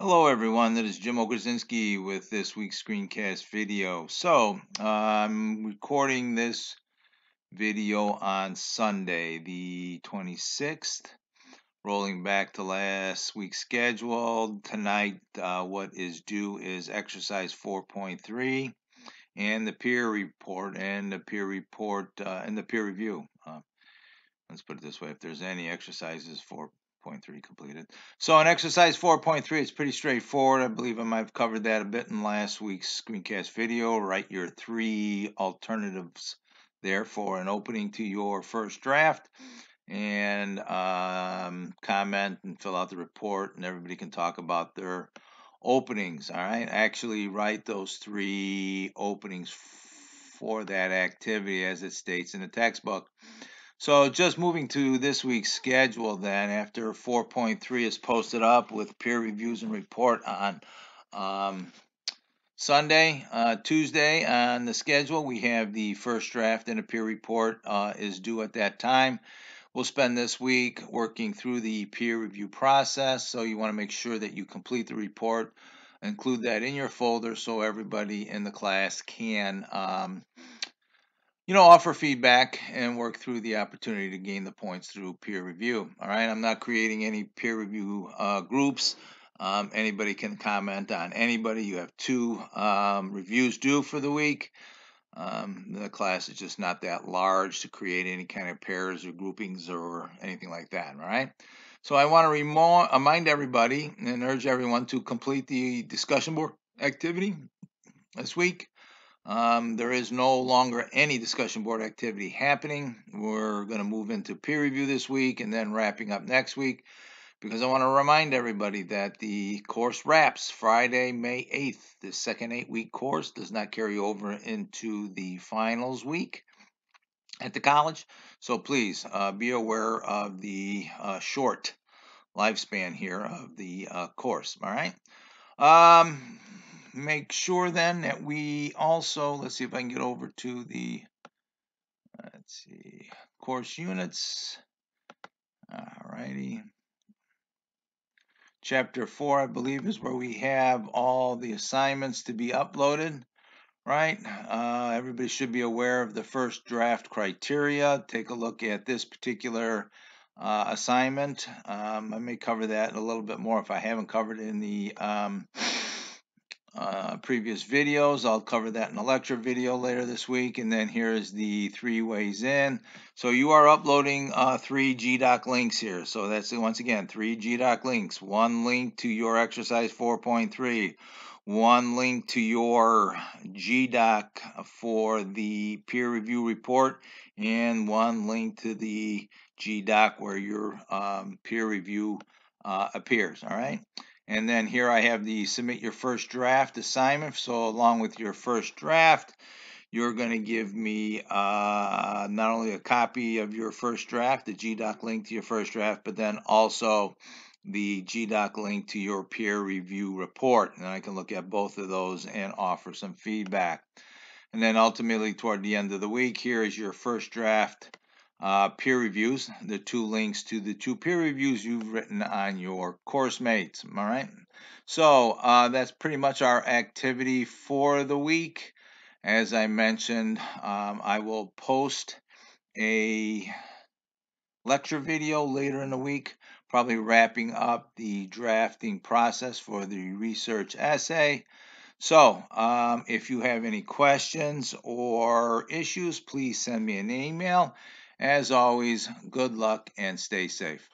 Hello everyone, that is Jim Okrasinski with this week's screencast video. So, I'm recording this video on Sunday, the 26th, rolling back to last week's schedule. Tonight, uh, what is due is exercise 4.3 and the peer report and the peer report uh, and the peer review. Uh, let's put it this way, if there's any exercises for 4.3 completed. So on exercise 4.3, it's pretty straightforward. I believe I might have covered that a bit in last week's screencast video. Write your three alternatives there for an opening to your first draft and um, comment and fill out the report and everybody can talk about their openings all right actually write those three openings for that activity as it states in the textbook so just moving to this week's schedule then, after 4.3 is posted up with peer reviews and report on um, Sunday, uh, Tuesday on the schedule, we have the first draft and a peer report uh, is due at that time. We'll spend this week working through the peer review process, so you want to make sure that you complete the report, include that in your folder so everybody in the class can um, you know, offer feedback and work through the opportunity to gain the points through peer review. All right, I'm not creating any peer review uh, groups. Um, anybody can comment on anybody. You have two um, reviews due for the week. Um, the class is just not that large to create any kind of pairs or groupings or anything like that. All right. So I want to remind everybody and urge everyone to complete the discussion board activity this week. Um, there is no longer any discussion board activity happening. We're going to move into peer review this week and then wrapping up next week because I want to remind everybody that the course wraps Friday, May 8th. The second eight week course does not carry over into the finals week at the college. So please uh, be aware of the uh, short lifespan here of the uh, course. All right. Um, make sure then that we also, let's see if I can get over to the, let's see, course units. Alrighty. Chapter 4, I believe, is where we have all the assignments to be uploaded, right? Uh, everybody should be aware of the first draft criteria. Take a look at this particular uh, assignment. Um, I may cover that a little bit more if I haven't covered in the um, uh, previous videos. I'll cover that in a lecture video later this week. And then here's the three ways in. So you are uploading uh, three GDoc links here. So that's once again three GDoc links. One link to your exercise 4.3. One link to your GDoc for the peer review report. And one link to the GDoc where your um, peer review uh, appears. All right. And then here I have the submit your first draft assignment. So along with your first draft, you're going to give me uh, not only a copy of your first draft, the GDoc link to your first draft, but then also the GDoc link to your peer review report. And I can look at both of those and offer some feedback. And then ultimately toward the end of the week, here is your first draft uh, peer reviews, the two links to the two peer reviews you've written on your course mates. All right. So uh, that's pretty much our activity for the week. As I mentioned, um, I will post a lecture video later in the week, probably wrapping up the drafting process for the research essay. So, um, if you have any questions or issues, please send me an email as always, good luck and stay safe.